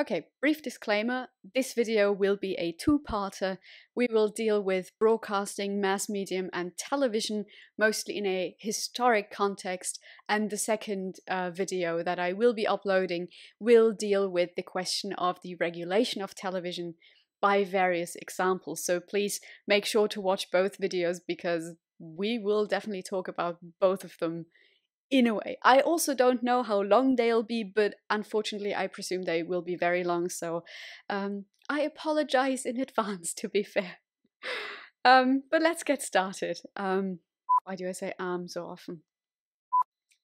Okay, brief disclaimer this video will be a two parter. We will deal with broadcasting, mass medium, and television, mostly in a historic context. And the second uh, video that I will be uploading will deal with the question of the regulation of television by various examples. So please make sure to watch both videos because we will definitely talk about both of them in a way. I also don't know how long they'll be, but unfortunately, I presume they will be very long. So um, I apologize in advance, to be fair. Um, but let's get started. Um, why do I say um so often?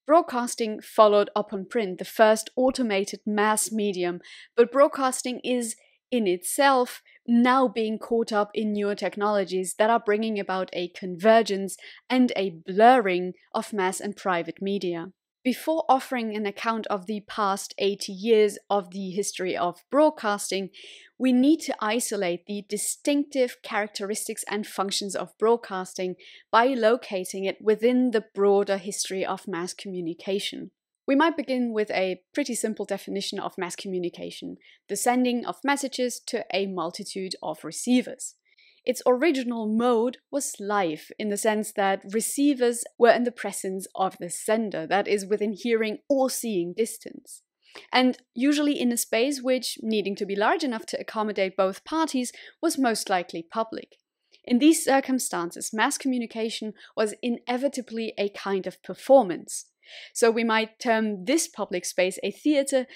Broadcasting followed up on print, the first automated mass medium, but broadcasting is in itself now being caught up in newer technologies that are bringing about a convergence and a blurring of mass and private media. Before offering an account of the past 80 years of the history of broadcasting, we need to isolate the distinctive characteristics and functions of broadcasting by locating it within the broader history of mass communication. We might begin with a pretty simple definition of mass communication the sending of messages to a multitude of receivers. Its original mode was live, in the sense that receivers were in the presence of the sender, that is, within hearing or seeing distance. And usually in a space which, needing to be large enough to accommodate both parties, was most likely public. In these circumstances, mass communication was inevitably a kind of performance. So we might term this public space a theatre,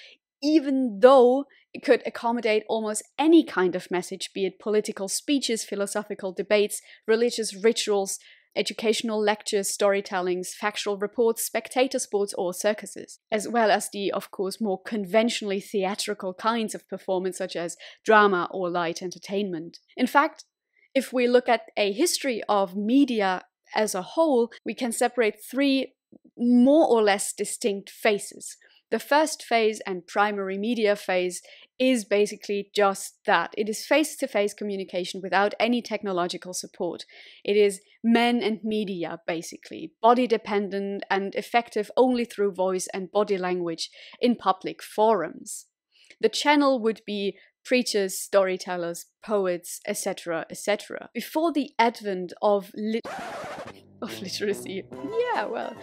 even though it could accommodate almost any kind of message, be it political speeches, philosophical debates, religious rituals, educational lectures, storytellings, factual reports, spectator sports, or circuses, as well as the, of course, more conventionally theatrical kinds of performance, such as drama or light entertainment. In fact, if we look at a history of media as a whole, we can separate three more or less distinct phases. The first phase and primary media phase is basically just that. It is face to face communication without any technological support. It is men and media, basically, body dependent and effective only through voice and body language in public forums. The channel would be preachers, storytellers, poets, etc., etc. Before the advent of lit- of literacy, yeah, well,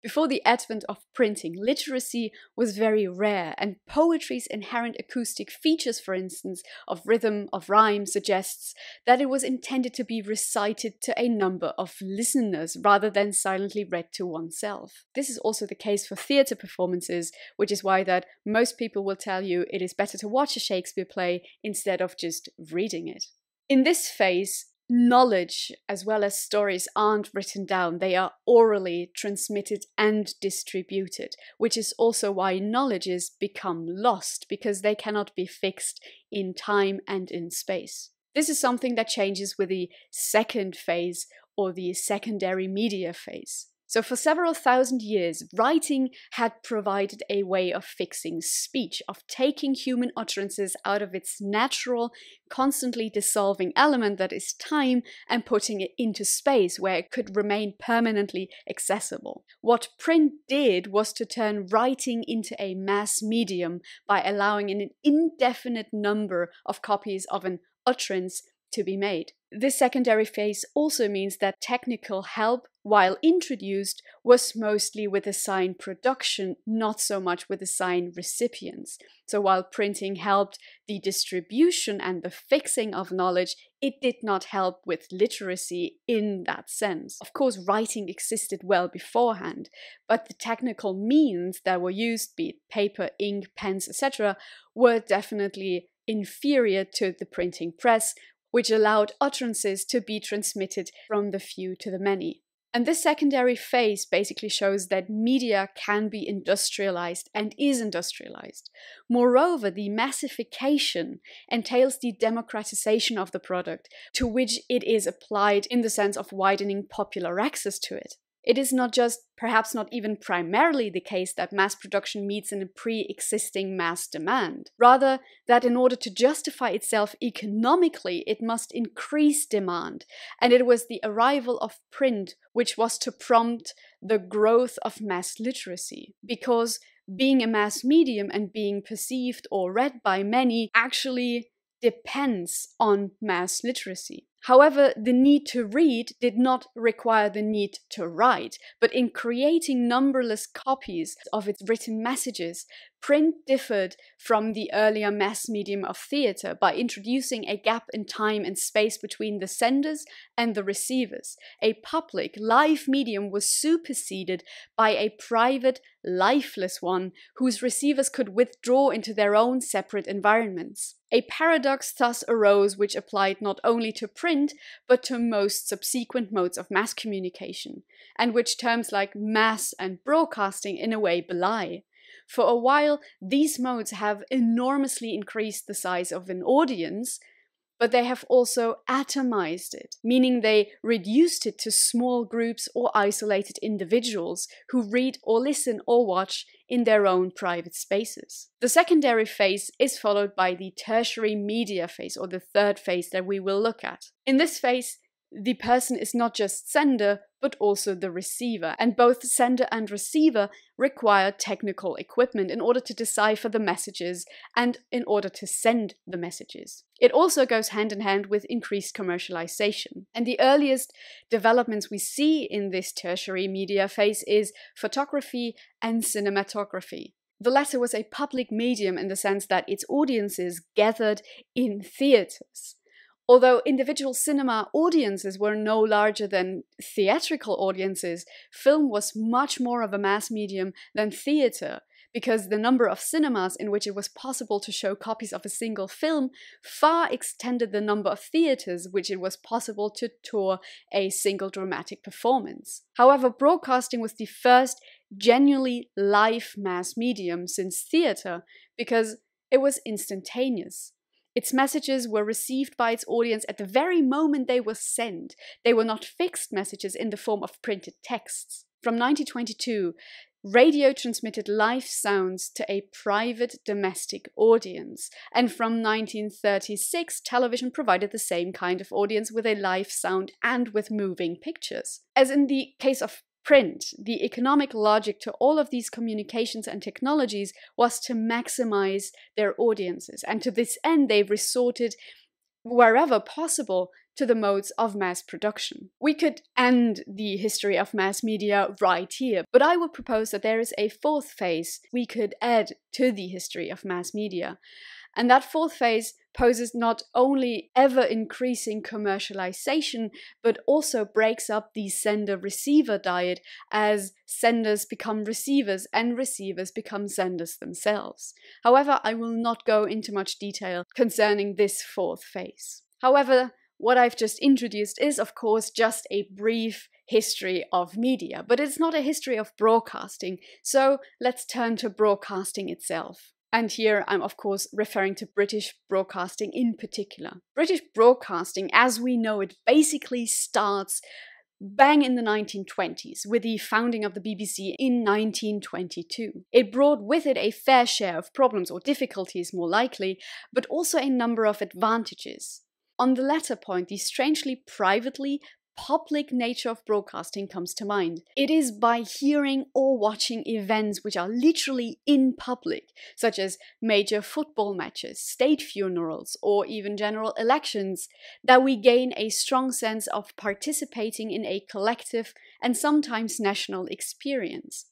before the advent of printing, literacy was very rare, and poetry's inherent acoustic features, for instance, of rhythm, of rhyme, suggests that it was intended to be recited to a number of listeners rather than silently read to oneself. This is also the case for theatre performances, which is why that most people will tell you it is better to watch a Shakespeare play instead of just reading it. In this phase, knowledge as well as stories aren't written down, they are orally transmitted and distributed, which is also why knowledges become lost because they cannot be fixed in time and in space. This is something that changes with the second phase or the secondary media phase. So, for several thousand years, writing had provided a way of fixing speech, of taking human utterances out of its natural, constantly dissolving element that is time and putting it into space where it could remain permanently accessible. What print did was to turn writing into a mass medium by allowing an indefinite number of copies of an utterance to be made. This secondary phase also means that technical help, while introduced, was mostly with sign production, not so much with sign recipients. So while printing helped the distribution and the fixing of knowledge, it did not help with literacy in that sense. Of course, writing existed well beforehand, but the technical means that were used, be it paper, ink, pens, etc., were definitely inferior to the printing press, which allowed utterances to be transmitted from the few to the many. And this secondary phase basically shows that media can be industrialized and is industrialized. Moreover, the massification entails the democratization of the product, to which it is applied in the sense of widening popular access to it. It is not just, perhaps not even primarily the case that mass production meets in a pre existing mass demand. Rather, that in order to justify itself economically, it must increase demand. And it was the arrival of print which was to prompt the growth of mass literacy. Because being a mass medium and being perceived or read by many actually depends on mass literacy. However, the need to read did not require the need to write, but in creating numberless copies of its written messages, print differed from the earlier mass medium of theatre by introducing a gap in time and space between the senders and the receivers. A public, live medium was superseded by a private, lifeless one whose receivers could withdraw into their own separate environments. A paradox thus arose which applied not only to print, but to most subsequent modes of mass communication, and which terms like mass and broadcasting in a way belie. For a while, these modes have enormously increased the size of an audience, but they have also atomized it, meaning they reduced it to small groups or isolated individuals who read or listen or watch in their own private spaces. The secondary phase is followed by the tertiary media phase, or the third phase that we will look at. In this phase, the person is not just sender, but also the receiver. And both sender and receiver require technical equipment in order to decipher the messages and in order to send the messages. It also goes hand in hand with increased commercialization. And the earliest developments we see in this tertiary media phase is photography and cinematography. The latter was a public medium in the sense that its audiences gathered in theaters. Although individual cinema audiences were no larger than theatrical audiences, film was much more of a mass medium than theatre, because the number of cinemas in which it was possible to show copies of a single film far extended the number of theatres which it was possible to tour a single dramatic performance. However, broadcasting was the first genuinely live mass medium since theatre because it was instantaneous. Its messages were received by its audience at the very moment they were sent. They were not fixed messages in the form of printed texts. From 1922, radio transmitted live sounds to a private domestic audience, and from 1936, television provided the same kind of audience with a live sound and with moving pictures. As in the case of print, the economic logic to all of these communications and technologies was to maximize their audiences. And to this end, they resorted wherever possible to the modes of mass production. We could end the history of mass media right here, but I would propose that there is a fourth phase we could add to the history of mass media. And that fourth phase poses not only ever increasing commercialization, but also breaks up the sender receiver dyad as senders become receivers and receivers become senders themselves. However, I will not go into much detail concerning this fourth phase. However, what I've just introduced is, of course, just a brief history of media, but it's not a history of broadcasting, so let's turn to broadcasting itself. And here I'm, of course, referring to British broadcasting in particular. British broadcasting, as we know it, basically starts bang in the 1920s with the founding of the BBC in 1922. It brought with it a fair share of problems or difficulties, more likely, but also a number of advantages. On the latter point, the strangely privately public nature of broadcasting comes to mind. It is by hearing or watching events which are literally in public, such as major football matches, state funerals, or even general elections, that we gain a strong sense of participating in a collective and sometimes national experience.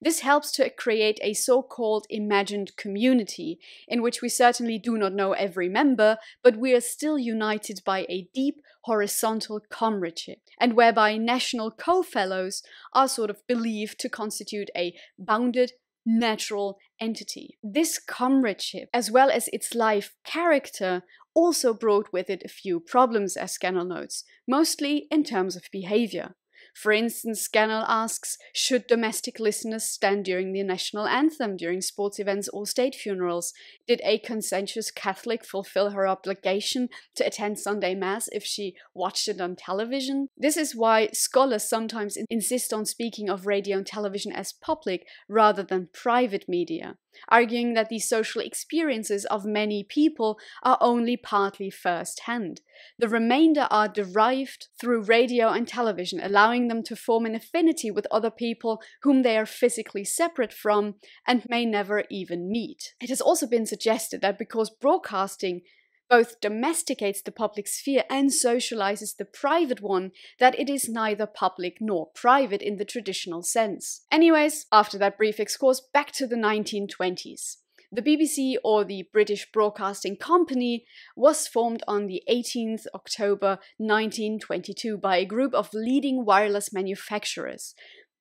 This helps to create a so called imagined community, in which we certainly do not know every member, but we are still united by a deep horizontal comradeship, and whereby national co fellows are sort of believed to constitute a bounded natural entity. This comradeship, as well as its life character, also brought with it a few problems, as Scannell notes, mostly in terms of behavior. For instance, Scannell asks Should domestic listeners stand during the national anthem during sports events or state funerals? Did a conscientious Catholic fulfill her obligation to attend Sunday Mass if she watched it on television? This is why scholars sometimes insist on speaking of radio and television as public rather than private media. arguing that the social experiences of many people are only partly first hand. The remainder are derived through radio and television, allowing them to form an affinity with other people whom they are physically separate from and may never even meet. It has also been suggested that because broadcasting both domesticates the public sphere and socializes the private one, that it is neither public nor private in the traditional sense. Anyways, after that brief excursus, back to the 1920s. The BBC, or the British Broadcasting Company, was formed on the 18th October 1922 by a group of leading wireless manufacturers,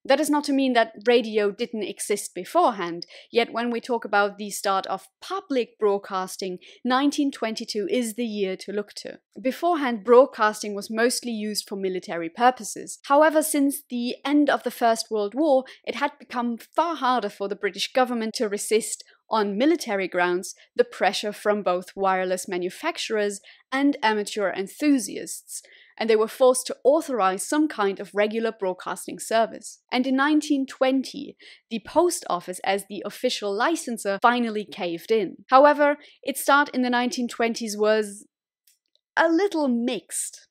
that is not to mean that radio didn't exist beforehand, yet when we talk about the start of public broadcasting, 1922 is the year to look to. Beforehand, broadcasting was mostly used for military purposes. However, since the end of the First World War, it had become far harder for the British government to resist on military grounds the pressure from both wireless manufacturers and amateur enthusiasts, and they were forced to authorize some kind of regular broadcasting service. And in 1920, the Post Office, as the official licensor, finally caved in. However, its start in the 1920s was a little mixed.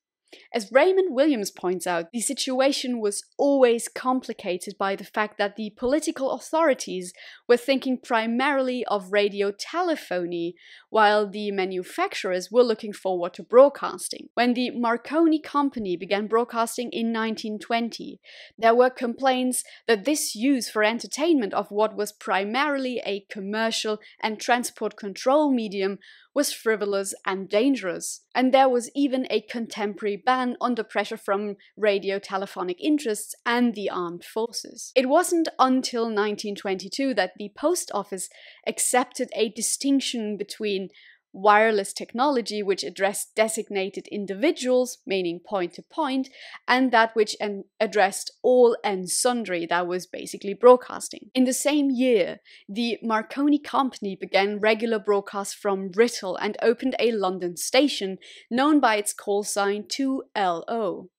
As Raymond Williams points out, the situation was always complicated by the fact that the political authorities were thinking primarily of radio telephony, while the manufacturers were looking forward to broadcasting. When the Marconi Company began broadcasting in 1920, there were complaints that this use for entertainment of what was primarily a commercial and transport control medium was frivolous and dangerous, and there was even a contemporary ban under pressure from radio telephonic interests and the armed forces. It wasn't until 1922 that the Post Office accepted a distinction between wireless technology which addressed designated individuals, meaning point to point, and that which addressed all and sundry, that was basically broadcasting. In the same year, the Marconi Company began regular broadcasts from Writtle and opened a London station known by its call sign 2LO.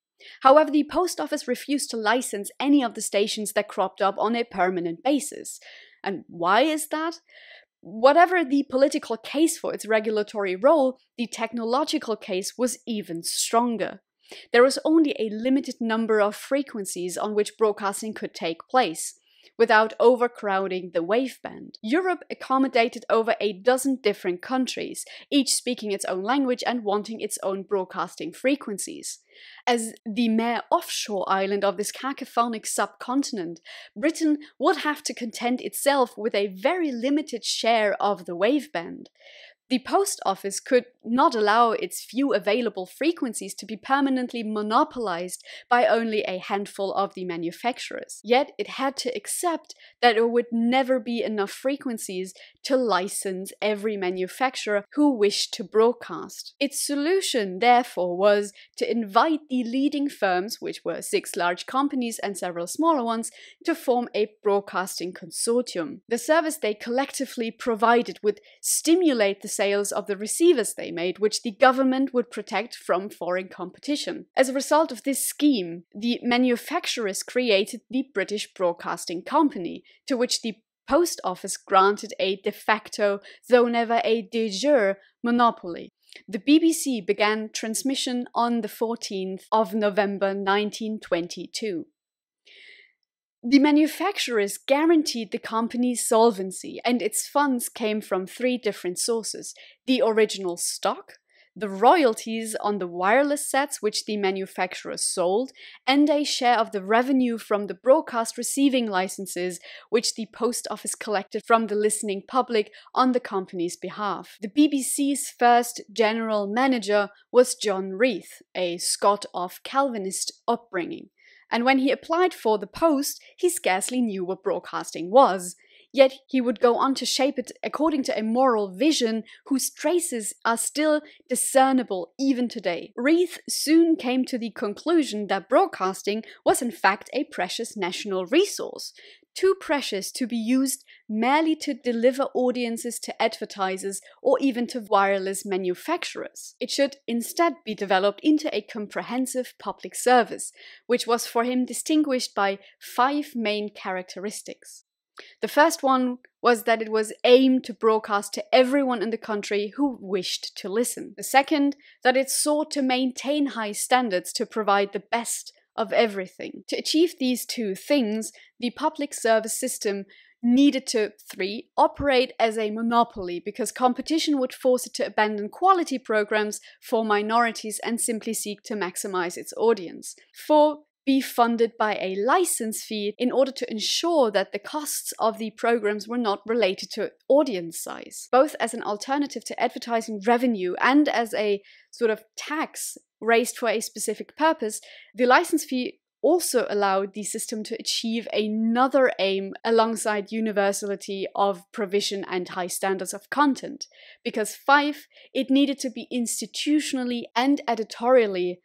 However, the post office refused to license any of the stations that cropped up on a permanent basis. And why is that? Whatever the political case for its regulatory role, the technological case was even stronger. There was only a limited number of frequencies on which broadcasting could take place without overcrowding the waveband. Europe accommodated over a dozen different countries, each speaking its own language and wanting its own broadcasting frequencies. As the mere offshore island of this cacophonic subcontinent, Britain would have to content itself with a very limited share of the waveband. The post office could not allow its few available frequencies to be permanently monopolized by only a handful of the manufacturers. Yet it had to accept that there would never be enough frequencies to license every manufacturer who wished to broadcast. Its solution, therefore, was to invite the leading firms, which were six large companies and several smaller ones, to form a broadcasting consortium. The service they collectively provided would stimulate the sales of the receivers they made, which the government would protect from foreign competition. As a result of this scheme, the manufacturers created the British Broadcasting Company, to which the Post Office granted a de facto, though never a de jure, monopoly. The BBC began transmission on the 14th of November 1922. The manufacturers guaranteed the company's solvency, and its funds came from three different sources the original stock, the royalties on the wireless sets which the manufacturers sold, and a share of the revenue from the broadcast receiving licenses which the post office collected from the listening public on the company's behalf. The BBC's first general manager was John Reith, a Scot of Calvinist upbringing and when he applied for the post, he scarcely knew what broadcasting was. Yet he would go on to shape it according to a moral vision whose traces are still discernible even today. Reith soon came to the conclusion that broadcasting was in fact a precious national resource, too precious to be used merely to deliver audiences to advertisers or even to wireless manufacturers. It should instead be developed into a comprehensive public service, which was for him distinguished by five main characteristics. The first one was that it was aimed to broadcast to everyone in the country who wished to listen. The second, that it sought to maintain high standards to provide the best of everything. To achieve these two things, the public service system needed to, three, operate as a monopoly because competition would force it to abandon quality programs for minorities and simply seek to maximize its audience. Four, be funded by a license fee in order to ensure that the costs of the programs were not related to audience size, both as an alternative to advertising revenue and as a sort of tax raised for a specific purpose. The license fee also allowed the system to achieve another aim alongside universality of provision and high standards of content. Because, five, it needed to be institutionally and editorially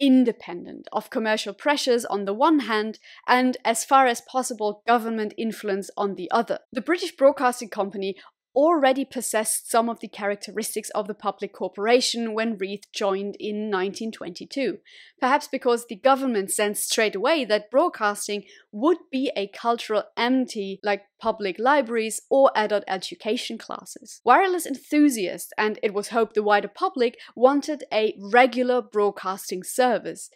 independent of commercial pressures on the one hand and, as far as possible, government influence on the other. The British Broadcasting Company already possessed some of the characteristics of the public corporation when Reith joined in 1922, perhaps because the government sensed straight away that broadcasting would be a cultural entity like public libraries or adult education classes. Wireless enthusiasts, and it was hoped the wider public, wanted a regular broadcasting service.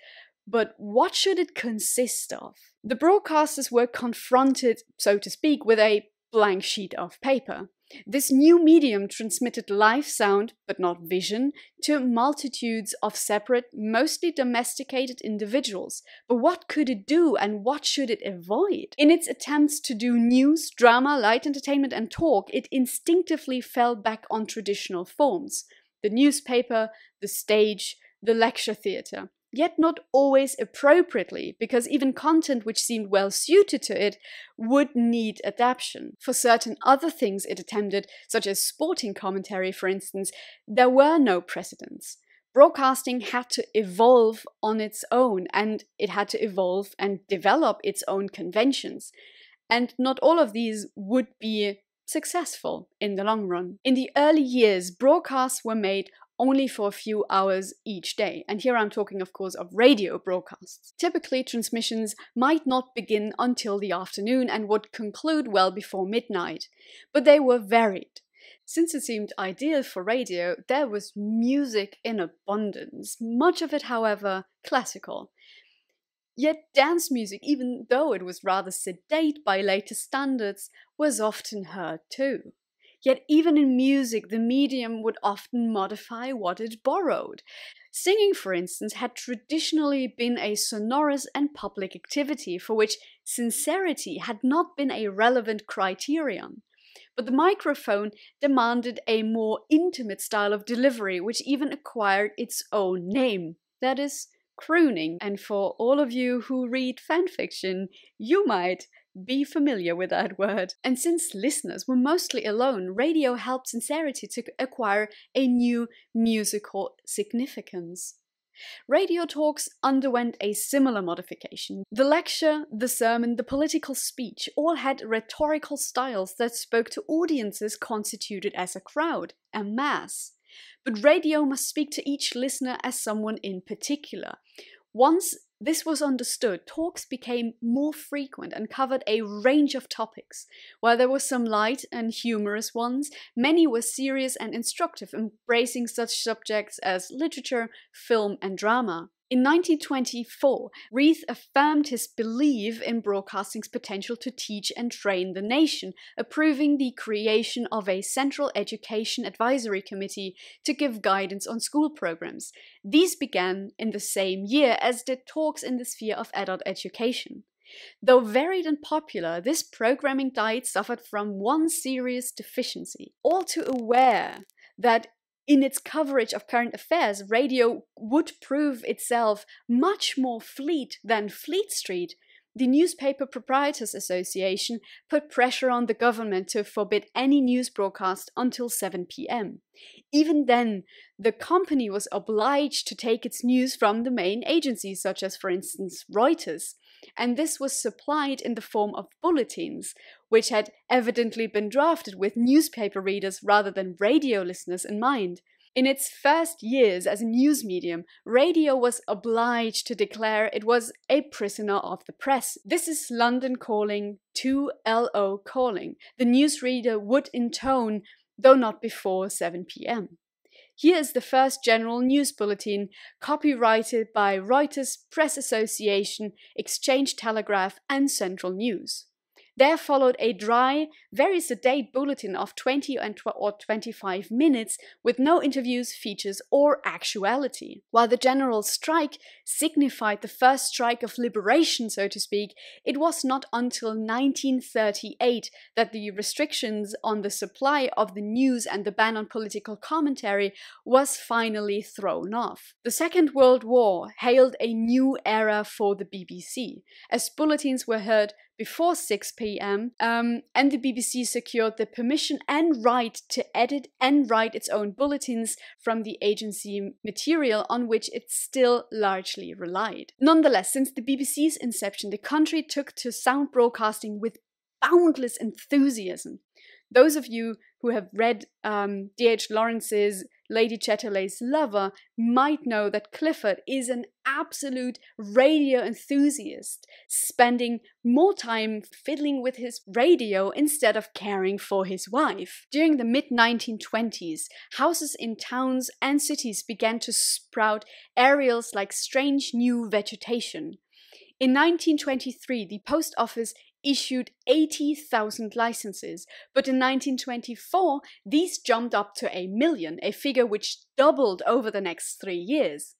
But what should it consist of? The broadcasters were confronted, so to speak, with a blank sheet of paper. This new medium transmitted live sound, but not vision, to multitudes of separate, mostly domesticated individuals. But what could it do and what should it avoid? In its attempts to do news, drama, light entertainment, and talk, it instinctively fell back on traditional forms the newspaper, the stage, the lecture theatre yet not always appropriately, because even content which seemed well suited to it would need adaptation. For certain other things it attempted, such as sporting commentary, for instance, there were no precedents. Broadcasting had to evolve on its own, and it had to evolve and develop its own conventions. And not all of these would be successful in the long run. In the early years, broadcasts were made only for a few hours each day. And here I'm talking, of course, of radio broadcasts. Typically, transmissions might not begin until the afternoon and would conclude well before midnight, but they were varied. Since it seemed ideal for radio, there was music in abundance, much of it, however, classical. Yet dance music, even though it was rather sedate by later standards, was often heard too. Yet, even in music, the medium would often modify what it borrowed. Singing, for instance, had traditionally been a sonorous and public activity for which sincerity had not been a relevant criterion. But the microphone demanded a more intimate style of delivery, which even acquired its own name. That is, crooning. And for all of you who read fanfiction, you might be familiar with that word. And since listeners were mostly alone, radio helped sincerity to acquire a new musical significance. Radio talks underwent a similar modification. The lecture, the sermon, the political speech all had rhetorical styles that spoke to audiences constituted as a crowd, a mass. But radio must speak to each listener as someone in particular. Once this was understood, talks became more frequent and covered a range of topics. While there were some light and humorous ones, many were serious and instructive, embracing such subjects as literature, film, and drama. In 1924, Reith affirmed his belief in broadcasting's potential to teach and train the nation, approving the creation of a Central Education Advisory Committee to give guidance on school programs. These began in the same year as did talks in the sphere of adult education. Though varied and popular, this programming diet suffered from one serious deficiency. All too aware that in its coverage of current affairs, radio would prove itself much more fleet than Fleet Street. The Newspaper Proprietors Association put pressure on the government to forbid any news broadcast until 7 pm. Even then, the company was obliged to take its news from the main agencies, such as, for instance, Reuters and this was supplied in the form of bulletins, which had evidently been drafted with newspaper readers rather than radio listeners in mind. In its first years as a news medium, radio was obliged to declare it was a prisoner of the press. This is London calling 2LO calling. The newsreader would intone, though not before 7 pm. Here is the first general news bulletin, copyrighted by Reuters, Press Association, Exchange Telegraph, and Central News. There followed a dry, very sedate bulletin of 20 or 25 minutes with no interviews, features, or actuality. While the general strike signified the first strike of liberation, so to speak, it was not until 1938 that the restrictions on the supply of the news and the ban on political commentary was finally thrown off. The Second World War hailed a new era for the BBC, as bulletins were heard before 6 pm, um, and the BBC secured the permission and right to edit and write its own bulletins from the agency material on which it still largely relied. Nonetheless, since the BBC's inception, the country took to sound broadcasting with boundless enthusiasm. Those of you who have read um, D.H. Lawrence's Lady Chatterley's lover might know that Clifford is an absolute radio enthusiast, spending more time fiddling with his radio instead of caring for his wife. During the mid 1920s, houses in towns and cities began to sprout aerials like strange new vegetation. In 1923, the post office issued 80,000 licenses, but in 1924 these jumped up to a million, a figure which doubled over the next three years.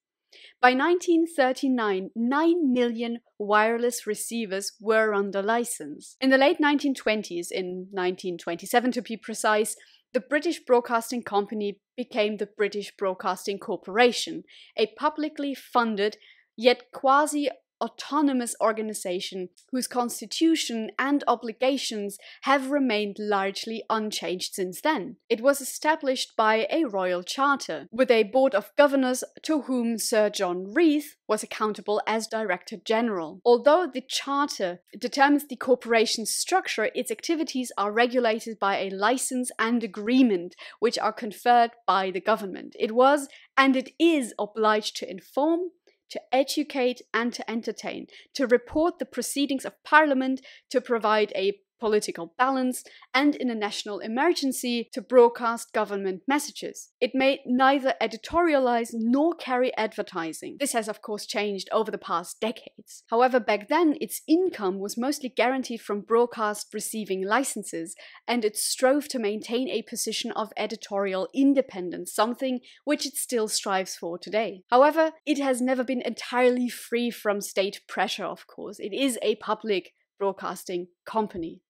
By 1939, 9 million wireless receivers were under license. In the late 1920s, in 1927 to be precise, the British Broadcasting Company became the British Broadcasting Corporation, a publicly funded yet quasi autonomous organization whose constitution and obligations have remained largely unchanged since then. It was established by a royal charter, with a board of governors to whom Sir John Reith was accountable as Director General. Although the charter determines the corporation's structure, its activities are regulated by a license and agreement which are conferred by the government. It was and it is obliged to inform, to educate and to entertain, to report the proceedings of Parliament, to provide a political balance, and in a national emergency to broadcast government messages. It may neither editorialize nor carry advertising. This has, of course, changed over the past decades. However, back then, its income was mostly guaranteed from broadcast receiving licenses, and it strove to maintain a position of editorial independence, something which it still strives for today. However, it has never been entirely free from state pressure, of course. It is a public broadcasting company.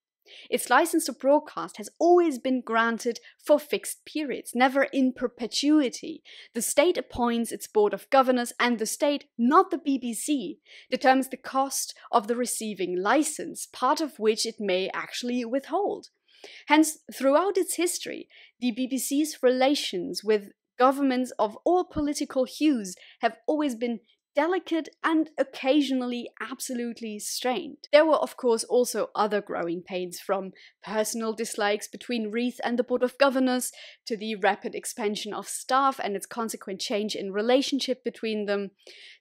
Its license to broadcast has always been granted for fixed periods, never in perpetuity. The state appoints its board of governors, and the state, not the BBC, determines the cost of the receiving license, part of which it may actually withhold. Hence, throughout its history, the BBC's relations with governments of all political hues have always been delicate and occasionally absolutely strained. There were, of course, also other growing pains from personal dislikes between Reith and the Board of Governors to the rapid expansion of staff and its consequent change in relationship between them,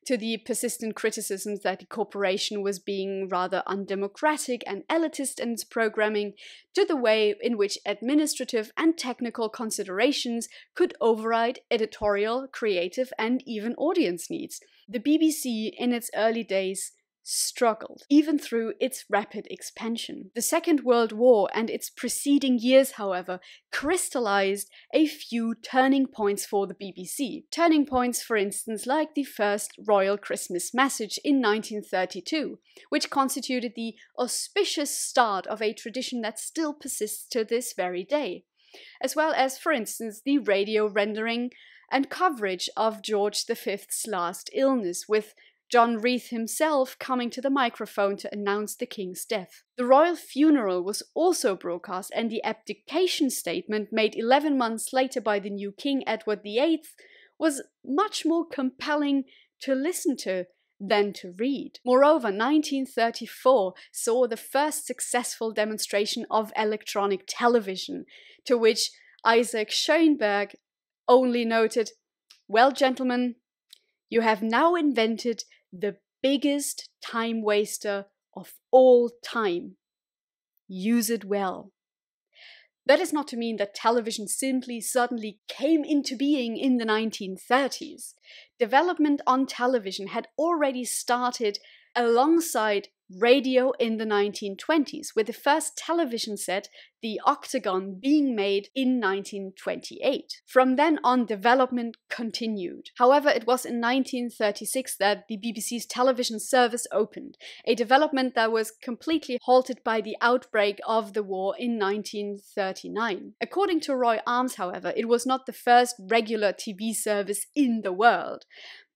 to the persistent criticisms that the corporation was being rather undemocratic and elitist in its programming, to the way in which administrative and technical considerations could override editorial, creative, and even audience needs. The BBC, in its early days, struggled, even through its rapid expansion. The Second World War and its preceding years, however, crystallized a few turning points for the BBC. Turning points, for instance, like the first Royal Christmas Message in 1932, which constituted the auspicious start of a tradition that still persists to this very day. As well as, for instance, the radio rendering and coverage of George V's last illness, with John Reith himself coming to the microphone to announce the king's death. The royal funeral was also broadcast, and the abdication statement made 11 months later by the new king, Edward VIII, was much more compelling to listen to than to read. Moreover, 1934 saw the first successful demonstration of electronic television, to which Isaac Shoenberg only noted, Well, gentlemen, you have now invented the biggest time waster of all time. Use it well. That is not to mean that television simply suddenly came into being in the 1930s. Development on television had already started alongside radio in the 1920s, with the first television set, the Octagon, being made in 1928. From then on, development continued. However, it was in 1936 that the BBC's television service opened, a development that was completely halted by the outbreak of the war in 1939. According to Roy Armes, however, it was not the first regular TV service in the world.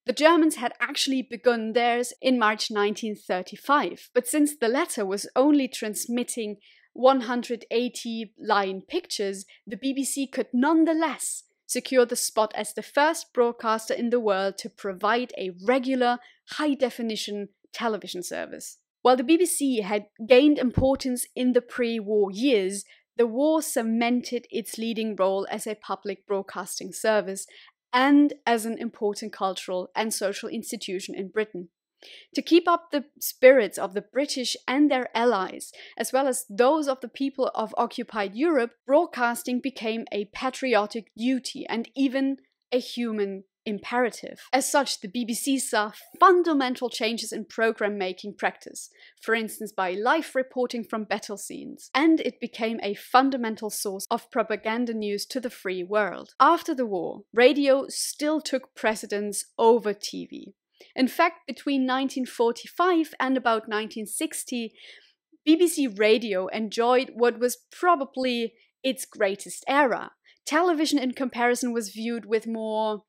The Germans had actually begun theirs in March 1935, but since the latter was only transmitting 180 line pictures, the BBC could nonetheless secure the spot as the first broadcaster in the world to provide a regular, high definition television service. While the BBC had gained importance in the pre war years, the war cemented its leading role as a public broadcasting service and as an important cultural and social institution in Britain. To keep up the spirits of the British and their allies, as well as those of the people of occupied Europe, broadcasting became a patriotic duty and even a human imperative. As such, the BBC saw fundamental changes in program making practice, for instance, by live reporting from battle scenes, and it became a fundamental source of propaganda news to the free world. After the war, radio still took precedence over TV. In fact, between 1945 and about 1960, BBC Radio enjoyed what was probably its greatest era. Television, in comparison, was viewed with more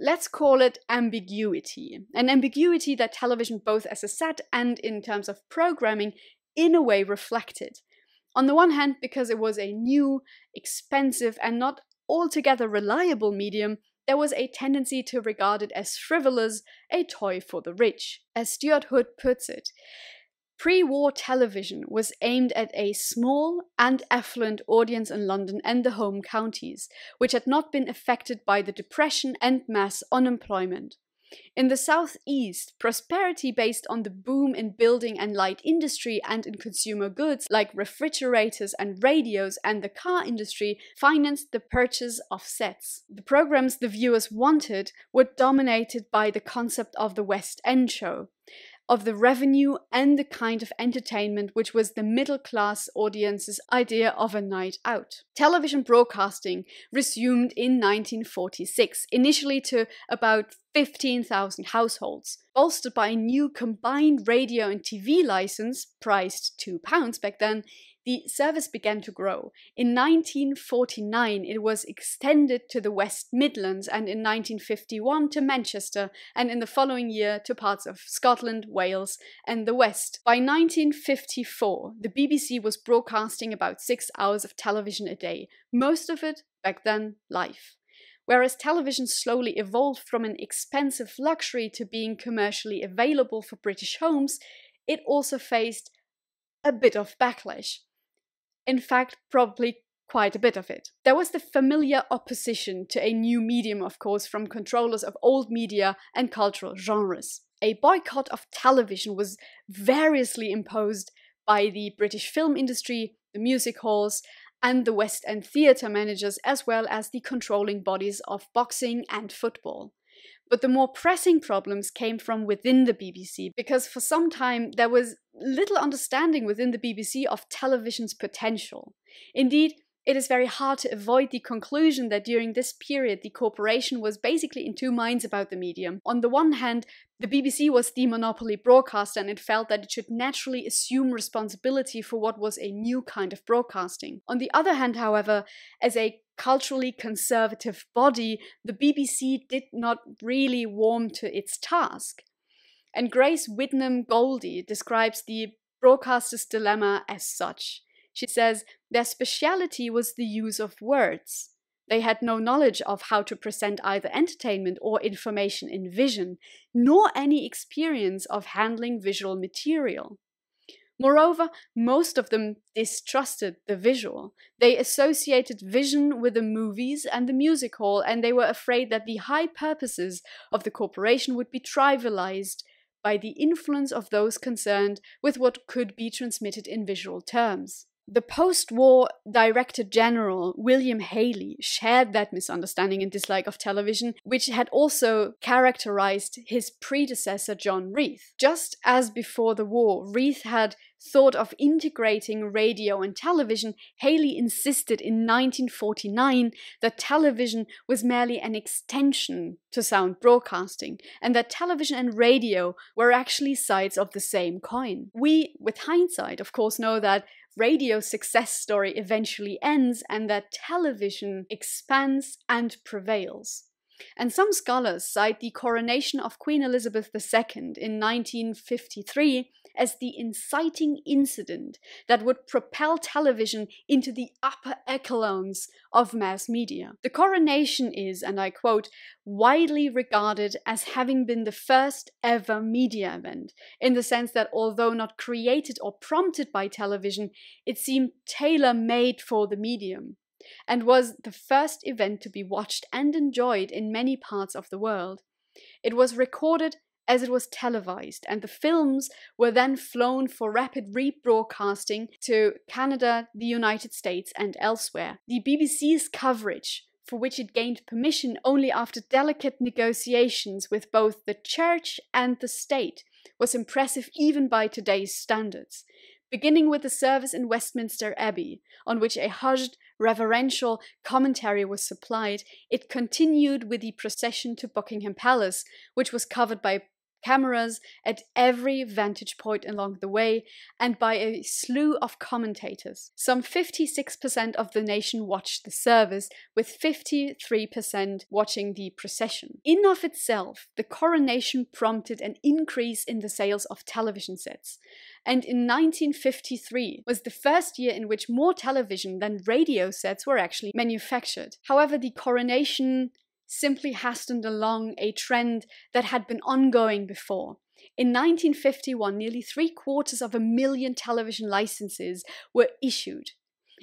let's call it ambiguity. An ambiguity that television, both as a set and in terms of programming, in a way reflected. On the one hand, because it was a new, expensive, and not altogether reliable medium, there was a tendency to regard it as frivolous, a toy for the rich. As Stuart Hood puts it, Pre war television was aimed at a small and affluent audience in London and the home counties, which had not been affected by the depression and mass unemployment. In the southeast, prosperity based on the boom in building and light industry and in consumer goods like refrigerators and radios and the car industry financed the purchase of sets. The programs the viewers wanted were dominated by the concept of the West End show of the revenue and the kind of entertainment which was the middle class audience's idea of a night out. Television broadcasting resumed in 1946, initially to about 15,000 households, bolstered by a new combined radio and TV license, priced £2 back then, the service began to grow. In 1949, it was extended to the West Midlands, and in 1951 to Manchester, and in the following year to parts of Scotland, Wales, and the West. By 1954, the BBC was broadcasting about six hours of television a day, most of it back then live. Whereas television slowly evolved from an expensive luxury to being commercially available for British homes, it also faced a bit of backlash in fact, probably quite a bit of it. There was the familiar opposition to a new medium, of course, from controllers of old media and cultural genres. A boycott of television was variously imposed by the British film industry, the music halls, and the West End theatre managers, as well as the controlling bodies of boxing and football. But the more pressing problems came from within the BBC, because for some time there was little understanding within the BBC of television's potential. Indeed, it is very hard to avoid the conclusion that during this period the corporation was basically in two minds about the medium. On the one hand, the BBC was the monopoly broadcaster and it felt that it should naturally assume responsibility for what was a new kind of broadcasting. On the other hand, however, as a culturally conservative body, the BBC did not really warm to its task. And Grace Wyndham Goldie describes the broadcaster's dilemma as such. She says their speciality was the use of words. They had no knowledge of how to present either entertainment or information in vision, nor any experience of handling visual material. Moreover, most of them distrusted the visual. They associated vision with the movies and the music hall, and they were afraid that the high purposes of the corporation would be trivialized by the influence of those concerned with what could be transmitted in visual terms. The post war Director General William Haley shared that misunderstanding and dislike of television, which had also characterized his predecessor John Reith. Just as before the war, Reith had thought of integrating radio and television, Haley insisted in 1949 that television was merely an extension to sound broadcasting, and that television and radio were actually sides of the same coin. We, with hindsight, of course, know that radio's success story eventually ends and that television expands and prevails. And some scholars cite the coronation of Queen Elizabeth II in 1953 as the inciting incident that would propel television into the upper echelons of mass media. The coronation is, and I quote, widely regarded as having been the first ever media event, in the sense that although not created or prompted by television, it seemed tailor made for the medium and was the first event to be watched and enjoyed in many parts of the world. It was recorded as it was televised, and the films were then flown for rapid rebroadcasting to Canada, the United States, and elsewhere. The BBC's coverage, for which it gained permission only after delicate negotiations with both the church and the state, was impressive even by today's standards. Beginning with the service in Westminster Abbey, on which a hushed, reverential commentary was supplied, it continued with the procession to Buckingham Palace, which was covered by cameras at every vantage point along the way, and by a slew of commentators. Some 56% of the nation watched the service, with 53% watching the procession. In of itself, the coronation prompted an increase in the sales of television sets. And in 1953 was the first year in which more television than radio sets were actually manufactured. However, the coronation simply hastened along a trend that had been ongoing before. In 1951, nearly three quarters of a million television licenses were issued.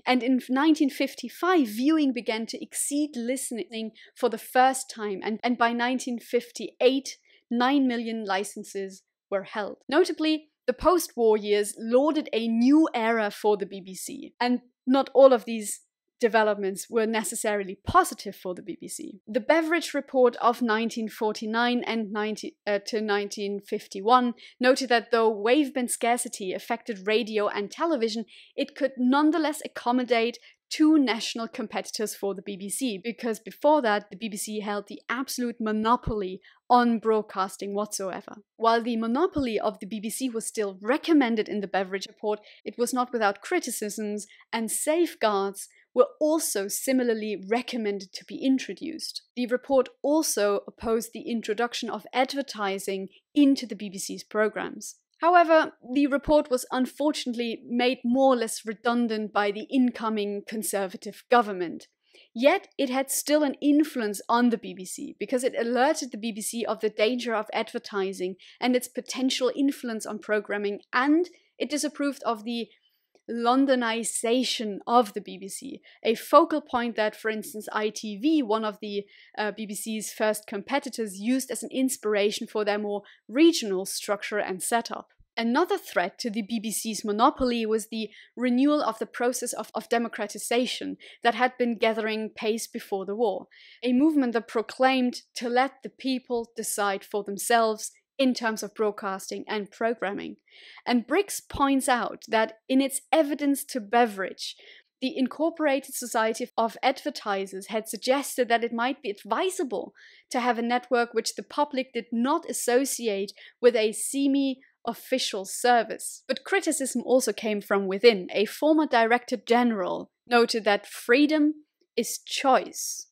And in 1955, viewing began to exceed listening for the first time, and, and by 1958, 9 million licenses were held. Notably, the post war years lauded a new era for the BBC, and not all of these developments were necessarily positive for the BBC. The Beveridge Report of 1949 and 90, uh, to 1951 noted that though waveband scarcity affected radio and television, it could nonetheless accommodate two national competitors for the BBC, because before that, the BBC held the absolute monopoly on broadcasting whatsoever. While the monopoly of the BBC was still recommended in the Beveridge Report, it was not without criticisms and safeguards were also similarly recommended to be introduced. The report also opposed the introduction of advertising into the BBC's programs. However, the report was unfortunately made more or less redundant by the incoming Conservative government. Yet it had still an influence on the BBC because it alerted the BBC of the danger of advertising and its potential influence on programming, and it disapproved of the Londonization of the BBC, a focal point that, for instance, ITV, one of the uh, BBC's first competitors, used as an inspiration for their more regional structure and setup. Another threat to the BBC's monopoly was the renewal of the process of, of, democratization that had been gathering pace before the war, a movement that proclaimed to let the people decide for themselves in terms of broadcasting and programming. And Briggs points out that in its evidence to Beveridge, the Incorporated Society of Advertisers had suggested that it might be advisable to have a network which the public did not associate with a semi official service. But criticism also came from within. A former Director General noted that freedom is choice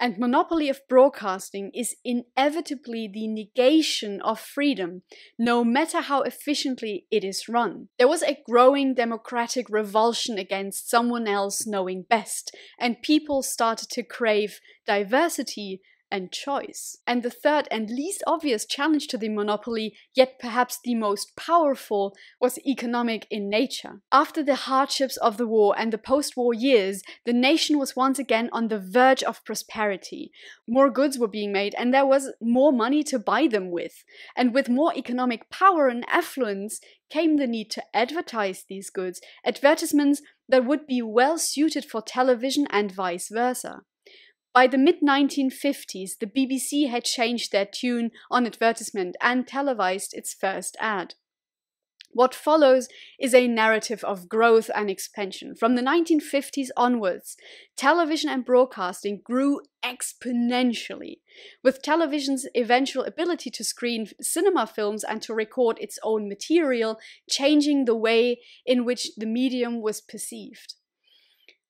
and monopoly of broadcasting is inevitably the negation of freedom, no matter how efficiently it is run. There was a growing democratic revulsion against someone else knowing best, and people started to crave diversity and choice. And the third and least obvious challenge to the monopoly, yet perhaps the most powerful, was economic in nature. After the hardships of the war and the post war years, the nation was once again on the verge of prosperity. More goods were being made, and there was more money to buy them with. And with more economic power and affluence came the need to advertise these goods, advertisements that would be well suited for television and vice versa. By the mid 1950s, the BBC had changed their tune on advertisement and televised its first ad. What follows is a narrative of growth and expansion. From the 1950s onwards, television and broadcasting grew exponentially, with television's eventual ability to screen cinema films and to record its own material changing the way in which the medium was perceived.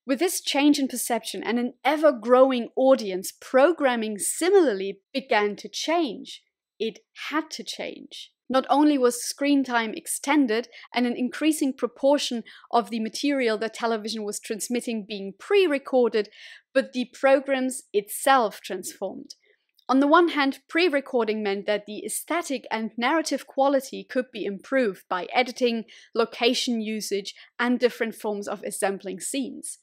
With this change in perception and an ever growing audience, programming similarly began to change. It had to change. Not only was screen time extended and an increasing proportion of the material that television was transmitting being pre recorded, but the programs itself transformed. On the one hand, pre recording meant that the aesthetic and narrative quality could be improved by editing, location usage, and different forms of assembling scenes.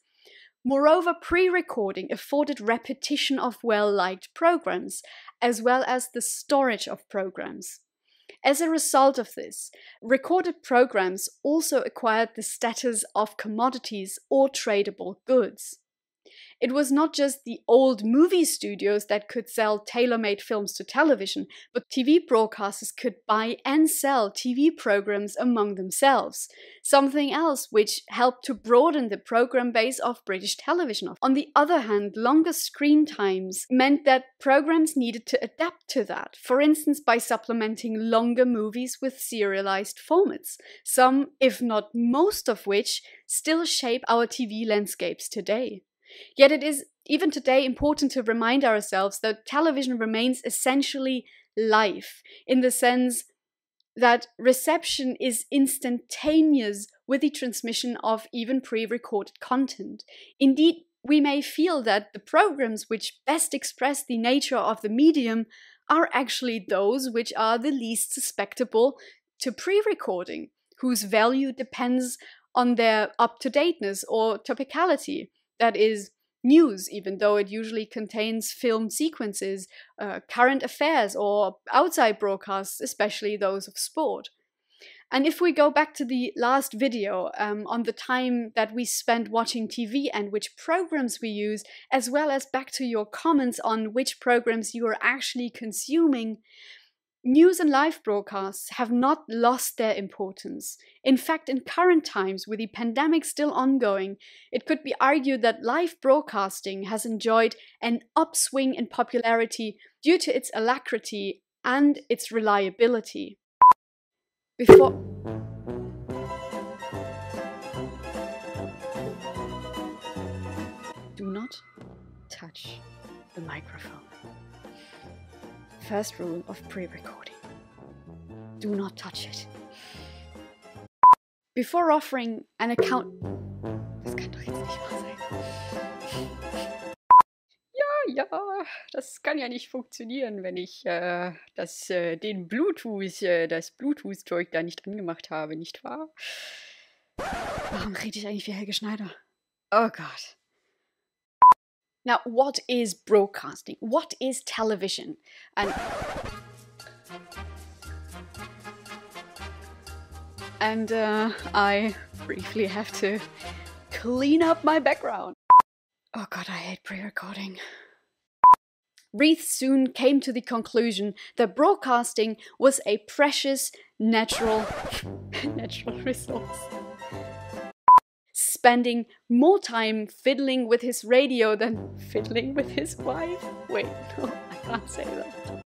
Moreover, pre recording afforded repetition of well liked programs, as well as the storage of programs. As a result of this, recorded programs also acquired the status of commodities or tradable goods. It was not just the old movie studios that could sell tailor made films to television, but TV broadcasters could buy and sell TV programs among themselves. Something else which helped to broaden the program base of British television. On the other hand, longer screen times meant that programs needed to adapt to that, for instance, by supplementing longer movies with serialized formats, some, if not most of which, still shape our TV landscapes today. Yet it is even today important to remind ourselves that television remains essentially live in the sense that reception is instantaneous with the transmission of even pre recorded content. Indeed, we may feel that the programs which best express the nature of the medium are actually those which are the least susceptible to pre recording, whose value depends on their up to dateness or topicality that is news, even though it usually contains film sequences, uh, current affairs, or outside broadcasts, especially those of sport. And if we go back to the last video um, on the time that we spent watching TV and which programs we use, as well as back to your comments on which programs you are actually consuming, News and live broadcasts have not lost their importance. In fact, in current times, with the pandemic still ongoing, it could be argued that live broadcasting has enjoyed an upswing in popularity due to its alacrity and its reliability. Before. Do not touch the microphone. First rule of pre-recording. Do not touch it. Before offering an account... Das kann doch jetzt nicht wahr sein. Ja, ja, das kann ja nicht funktionieren, wenn ich äh, das, äh, den Bluetooth, äh, das Bluetooth-Zeug da nicht angemacht habe, nicht wahr? Warum rede ich eigentlich wie Helge Schneider? Oh Gott. Now, what is broadcasting? What is television? And and uh, I briefly have to clean up my background. Oh god, I hate pre-recording. Reith soon came to the conclusion that broadcasting was a precious natural natural resource spending more time fiddling with his radio than fiddling with his wife. Wait, no, I can't say that.